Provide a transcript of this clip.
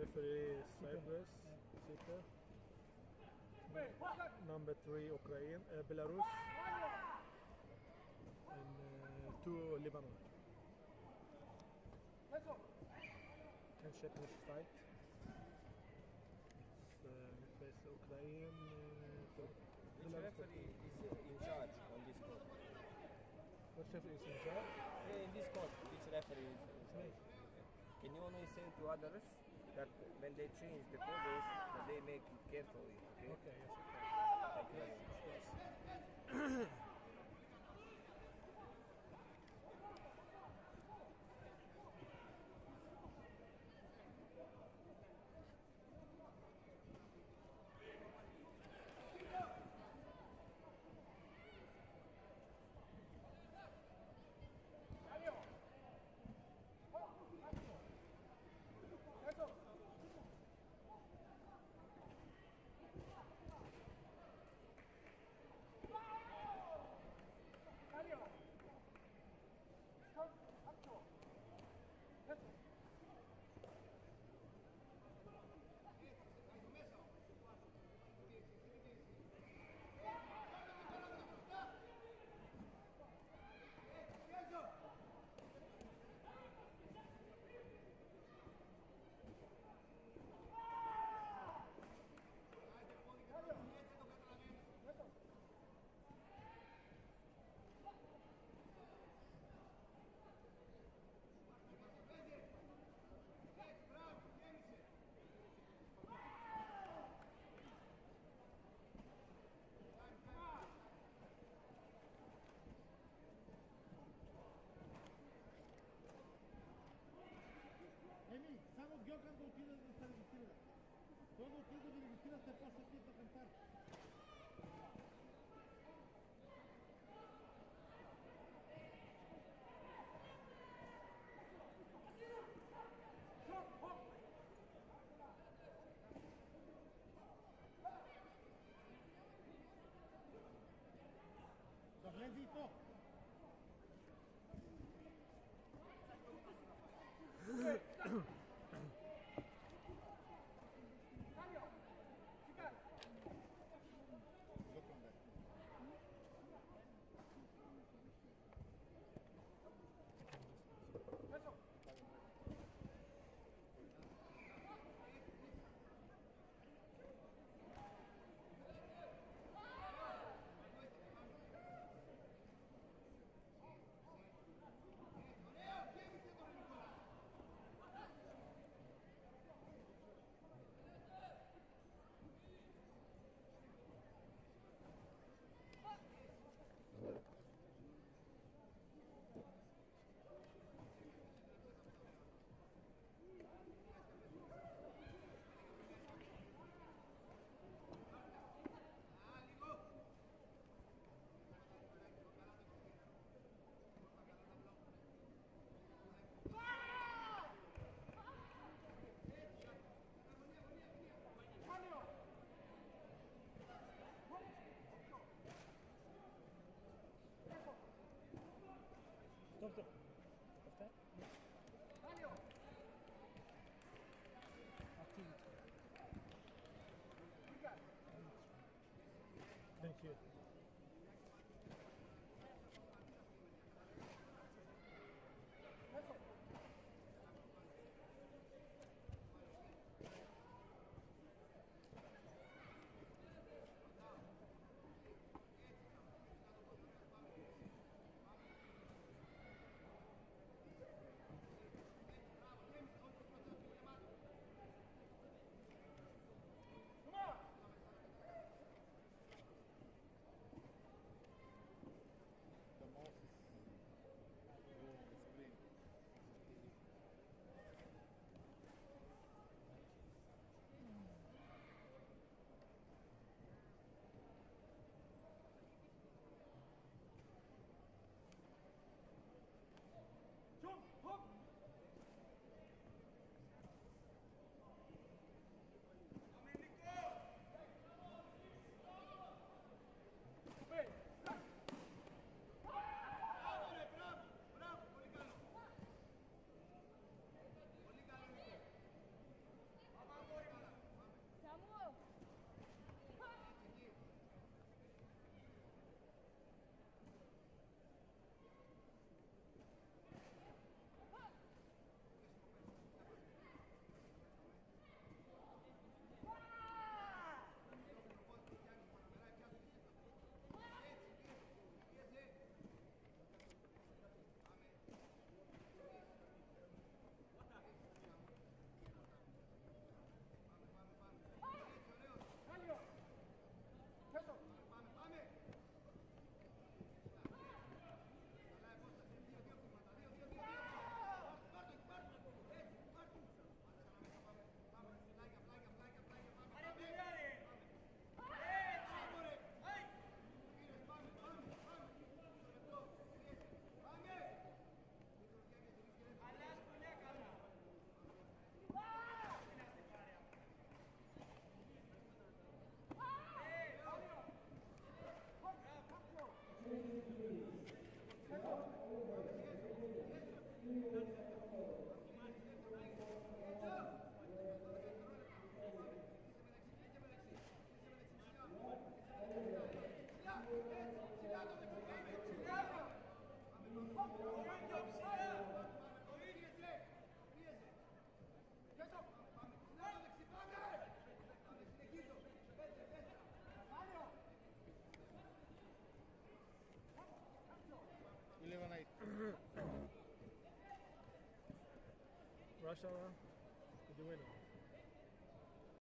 Referee Cyprus, Cypher. Number three Ukraine, uh, Belarus, and uh, two Lebanon. Can check this fight. It's, uh, face Ukraine. Uh, so Which Belarus. referee is in charge on this court? What referee is in charge? Yeah, in this court, which referee is in charge? Can you only say to others that when they change the colors, they make it carefully, okay? Okay, yes, okay. Thank you very Renzi, fuck. Thank Russia could you win it?